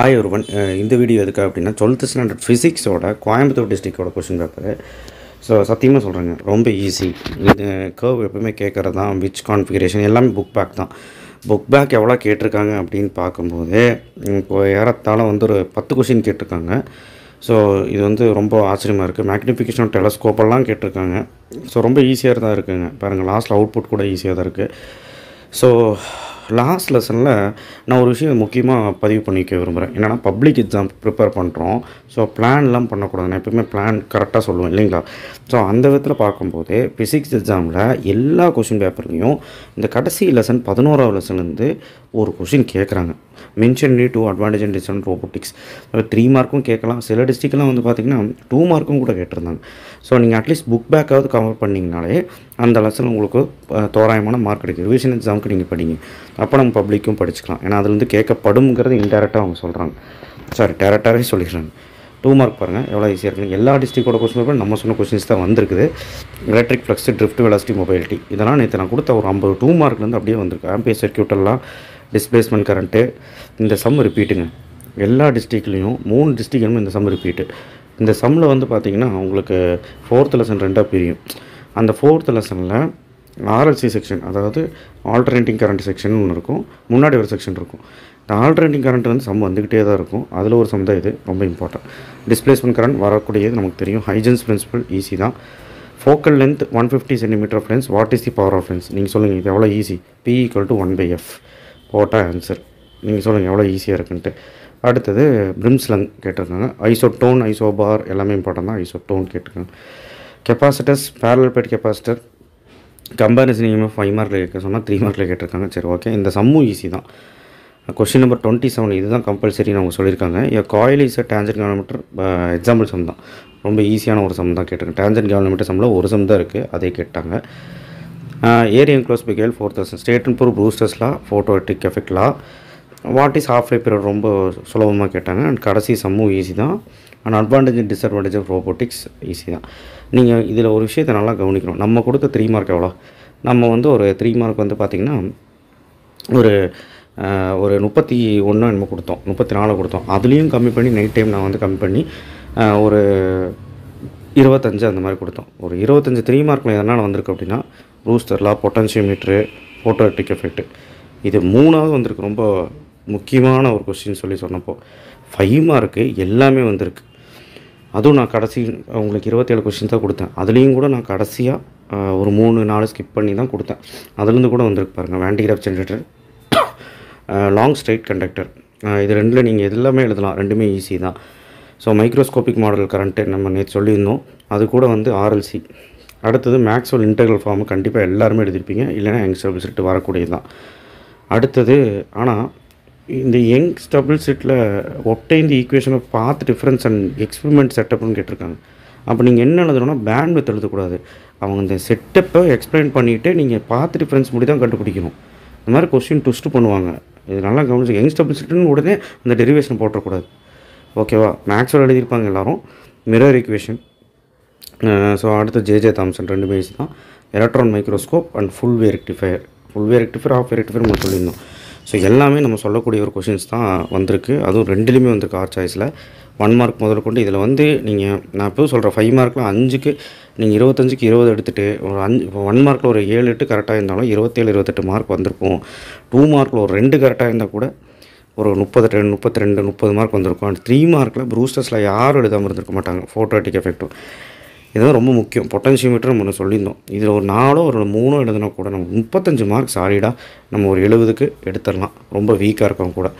Hi ஒருவன். இந்த video எதுக்கு அப்படின்னா டுவெல்த்து ஸ்டாண்டர்ட் ஃபிசிக்ஸோட கோயம்புத்தூர் டிஸ்ட்ரிக்டோட கொஷின் பேப்பர் ஸோ சத்தியமாக சொல்கிறேங்க ரொம்ப ஈஸி இது கர்வ் எப்பவுமே கேட்குறது தான் விச் கான்ஃபிகரேஷன் எல்லாமே புக் பேக் தான். புக் பேக் எவ்வளோ கேட்டிருக்காங்க அப்படின்னு பார்க்கும்போது இப்போ ஏறத்தாழ வந்து ஒரு பத்து கொஷின் கேட்டிருக்காங்க. ஸோ இது வந்து ரொம்ப ஆச்சரியமாக இருக்குது மேக்னிஃபிகேஷன் டெலஸ்கோப்பெல்லாம் கேட்டிருக்காங்க. ஸோ ரொம்ப ஈஸியாக தான் இருக்குங்க. பாருங்கள் லாஸ்ட்டில் அவுட்புட் கூட ஈஸியாக தான் இருக்குது ஸோ லாஸ்ட் லெசனில் நான் ஒரு விஷயம் முக்கியமாக பதிவு பண்ணிக்க விரும்புகிறேன் என்னென்னா பப்ளிக் எக்ஸாம் ப்ரிப்பேர் பண்ணுறோம் ஸோ பிளான்லாம் பண்ணக்கூடாது. நான் எப்பவுமே பிளான் கரெக்டாக சொல்லுவேன் இல்லைங்களா? ஸோ அந்த விதத்தில் பார்க்கும்போது ஃபிசிக்ஸ் எக்ஸாமில் எல்லா கொஷின் பேப்பர்லேயும் இந்த கடைசி லெசன் பதினோராவது லெசன்லேருந்து ஒரு கொஷின் கேட்குறாங்க mention two advantage and disadvantage robotics three மார்க்கும் கேட்கலாம் சில டிஸ்ட்ரிக்ட்லாம் வந்து பார்த்திங்கன்னா டூ மார்க்கும் கூட கேட்டிருந்தாங்க. ஸோ நீங்கள் அட்லீஸ்ட் புக் பேக்காவது கவர் பண்ணிங்கனாலே அந்த லெசன் உங்களுக்கு தோராயமான மார்க் கிடைக்கும். ரிவிஷன் எக்ஸாமுக்கு நீங்கள் படிங்க. அப்போ நம்ம பப்ளிக்கும் படிச்சுக்கலாம். ஏன்னா அதுலேருந்து கேட்கப்படுங்கிறது இன்டெரக்டாக அவங்க சொல்கிறாங்க சாரி டேரக்டாகவே சொல்லிடுறாங்க. டூ மார்க் பாருங்கள் எவ்வளோ ஈஸியாக இருக்குது எல்லா டிஸ்ட்ரிக்டோட கொஸ்டின் பேப்பர் நம்ம சொன்ன கொஸ்டின்ஸ் தான் வந்திருக்குது. Electric flux drift velocity mobility இதெல்லாம் நேற்று நான் கொடுத்த ஒரு ஐம்பது டூ மார்க்லேருந்து அப்படியே வந்திருக்கு. ஆம்பியர் சர்க்கியூட்டெல்லாம் டிஸ்பிளேஸ்மெண்ட் கரண்ட்டு இந்த சம் ரிப்பீட்டுங்க எல்லா டிஸ்ட்ரிக்ட்லேயும் மூணு டிஸ்ட்ரிக்ட்லையும் இந்த சம் ரிப்பீட்டு இந்த சம்மில் வந்து பார்த்தீங்கன்னா உங்களுக்கு ஃபோர்த் லெசன் ரெண்டாக பிரியும். அந்த ஃபோர்த் லெசனில் ஆர்எல்சி செக்ஷன் அதாவது ஆல்டர்னேட்டிங் கரண்ட் செக்ஷன் ஒன்று இருக்கும். முன்னாடி ஒரு செக்ஷன் இருக்கும். இந்த ஆல்டர்னேட்டிங் கரண்ட் வந்து சம் வந்துக்கிட்டே தான் இருக்கும். அதில் ஒரு சம் தான் இது. ரொம்ப இம்பார்ட்டன்ட் டிஸ்பிளேஸ்மெண்ட் கரண்ட் வரக்கூடியது நமக்கு தெரியும். ஹைஜன்ஸ் பிரின்சிபல் ஈஸி தான். Focal length one fifty centimetre of lens what is the power of lens நீங்கள் சொல்லுங்கள் இது எவ்வளோ easy P equal to one by F போட்டால் ஆன்சர் நீங்கள் சொல்லுங்கள் எவ்வளோ ஈஸியாக இருக்குன்ட்டு. அடுத்தது பிரிம்ஸ்லங் கேட்டிருக்காங்க ஐசோடோன் ஐசோபார் எல்லாமே இம்பார்ட்டன் தான். ஐசோடோன் கேட்டிருக்காங்க. Capacitors parallel bad capacitor comparison EMF five மார்க்கில் கேட்க சொன்னால் த்ரீ மார்க்கில் கேட்டிருக்காங்க. சரி ஓகே இந்த சம்மும் ஈஸி தான். கொஷின் நம்பர் டுவெண்ட்டி செவன் இதுதான் கம்பல்சரின்னு அவங்க சொல்லியிருக்காங்க. A coil is a tangent kilometre example sum தான். ரொம்ப ஈஸியான ஒரு சம் தான் கேட்டிருக்கேன் டேஞ்சன் கிலோமீட்டர் சம்மில் ஒரு சம் தான் இருக்குது அதே கேட்டாங்க. ஏரியன் க்ளோஸ் பிகேல் ஃபோர் தௌசண்ட் ஸ்டேட் அண்ட் ப்ரூ ஃபோட்டோ ஃபோட்டோட்டிக் எஃபெக்ட்லா what is of half period ரொம்ப சுலபமாக கேட்டாங்க. அண்ட் கடைசி சம்மும் ஈஸி தான். And advantage and disadvantage of robotics easy தான். நீங்கள் இதில் ஒரு விஷயத்தை நல்லா கவனிக்கணும். நம்ம கொடுத்த த்ரீ மார்க் எவ்வளோ? நம்ம வந்து ஒரு த்ரீ மார்க் வந்து பார்த்திங்கன்னா ஒரு ஒரு முப்பத்தி ஒன்று என்னமோ கொடுத்தோம். முப்பத்தி நாலு கொடுத்தோம். அதுலேயும் கம்மி பண்ணி நைட் டைம் நான் வந்து கம்மி பண்ணி ஒரு இருபத்தஞ்சு அந்த மாதிரி கொடுத்தோம். ஒரு இருபத்தஞ்சு த்ரீ மார்க்கில் எதனால் வந்திருக்கு அப்படின்னா ரூஸ்டர்லா பொட்டன்ஷியோமீட்ரு ஃபோட்டோட்டிக் எஃபெக்ட் இது மூணாவது வந்திருக்கு. ரொம்ப முக்கியமான ஒரு கொஸ்டின் சொல்லி சொன்னப்போ. ஃபைவ் மார்க்கு எல்லாமே வந்திருக்கு. அதுவும் நான் கடைசி உங்களுக்கு இருபத்தேழு கொஸ்டின் தான் கொடுத்தேன். அதுலேயும் கூட நான் கடைசியாக ஒரு மூணு நாலு ஸ்கிப் பண்ணி தான் கொடுத்தேன். அதுலேருந்து கூட வந்திருக்கு பாருங்கள் Van de Graaff generator long straight conductor இது ரெண்டில் நீங்கள் எல்லாமே எழுதலாம். ரெண்டுமே ஈஸி தான். ஸோ மைக்ரோஸ்கோபிக் மாடல் கரண்ட்டு நம்ம நேற்று சொல்லியிருந்தோம். அது கூட வந்து ஆர்எல்சி அடுத்தது மேக்ஸ்வல் இன்டெக்ரல் ஃபார்ம் கண்டிப்பாக எல்லாருமே எழுதியிருப்பீங்க. இல்லைன்னா யங் ஸ்டபிள் செட்டு வரக்கூடியது தான். அடுத்தது ஆனால் இந்த யங் ஸ்டபிள் செட்டில் இந்த ஈக்குவேஷனை பார்த்து டிஃப்ரென்ஸ் அண்ட் எக்ஸ்பிரிமெண்ட் செட்டப்னு கேட்டிருக்காங்க. அப்போ நீங்கள் என்ன எழுதணும்னா பேண்ட் வித் எழுதக்கூடாது. அவங்க இந்த செட்டப்பை எக்ஸ்பிளைன் பண்ணிவிட்டு நீங்கள் பார்த்து டிஃப்ரென்ஸ் முடி தான் கண்டுபிடிக்கணும். இந்த மாதிரி கொஸ்டின் ட்விஸ்ட்டு பண்ணுவாங்க. இது நல்லா கவனிச்சு யங் ஸ்டபிள் செட்டுன்னு உடனே அந்த டெரிவேஷன் போட்டக்கூடாது ஓகேவா? மேக்ஸில் எழுதியிருப்பாங்க எல்லோரும். மிரர் ஈக்குவேஷன் ஸோ அடுத்து ஜேஜே தாம்சன் ரெண்டு பேஸ் தான். Electron microscope and full wave rectifier full wave rectifier half wave rectifier நம்ம சொல்லியிருந்தோம். ஸோ எல்லாமே நம்ம சொல்லக்கூடிய ஒரு கொஷின்ஸ் தான் வந்திருக்கு. அதுவும் ரெண்டுலேயுமே வந்திருக்கு ஆர் சாய்ஸில் ஒன் மார்க் முதல் கொண்டு இதில் வந்து நீங்கள் நான் இப்போ சொல்கிறேன் ஃபைவ் மார்க்கில் அஞ்சுக்கு நீங்கள் இருபத்தஞ்சுக்கு இருபது எடுத்துகிட்டு ஒரு அஞ்சு ஒன் மார்க்கில் ஒரு ஏழு எட்டு கரெக்டாக இருந்தாலும் இருபத்தேழு இருபத்தெட்டு மார்க் வந்திருக்கும். டூ மார்க்கில் ஒரு ரெண்டு கரெக்டாக இருந்தால் கூட ஒரு முப்பது ரெண்டு முப்பத்தி ரெண்டு முப்பது மார்க் வந்திருக்கும். அண்ட் த்ரீ மார்க்கில் ப்ரூஸ்டர்ஸில் யாரும் எழுதாமல் இருந்திருக்க மாட்டாங்க. ஃபோட்டோட்டிக் எஃபெக்ட்டும் இதுதான் ரொம்ப முக்கியம். பொட்டன்ஷியோமீட்டர் நம்ம சொல்லியிருந்தோம். இதில் ஒரு நாலோ ஒரு மூணோ எழுதுனா கூட நம்ம முப்பத்தஞ்சு மார்க் சாலிடாக நம்ம ஒரு எழுபதுக்கு எடுத்துடலாம். ரொம்ப வீக்காக இருக்கவங்க கூட.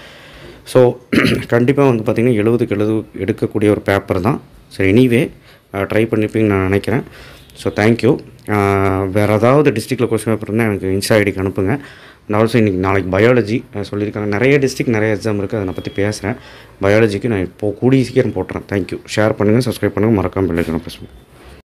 ஸோ கண்டிப்பாக வந்து பார்த்திங்கன்னா எழுபதுக்கு எழுது எடுக்கக்கூடிய ஒரு பேப்பர் தான். சரி எனிவே ட்ரை பண்ணிப்பீங்கன்னு நான் நினைக்கிறேன். ஸோ தேங்க்யூ வேறு ஏதாவது டிஸ்ட்ரிக்டில் கொஸ்டின் பேப்பர் இருந்தால் எனக்கு இன்ஸ்டா ஐடிக்கு அனுப்புங்க. அண்ட் ஆல்சோ இன்றைக்கி நாளைக்கு பயாலஜி சொல்லியிருக்காங்க. நிறைய டிஸ்ட்ரிக்ட் நிறைய எக்ஸாம் இருக்குது அதை நான் பற்றி பேசுகிறேன் பயாலஜிக்கு நான் இப்போ கூடிய சீக்கிரம் போட்டுறேன். தேங்க்யூ ஷேர் பண்ணுங்கள் சப்ஸ்கிரைப் பண்ணுங்கள் மறக்காமல் பெல்லைக்கணும் பேசுவேன்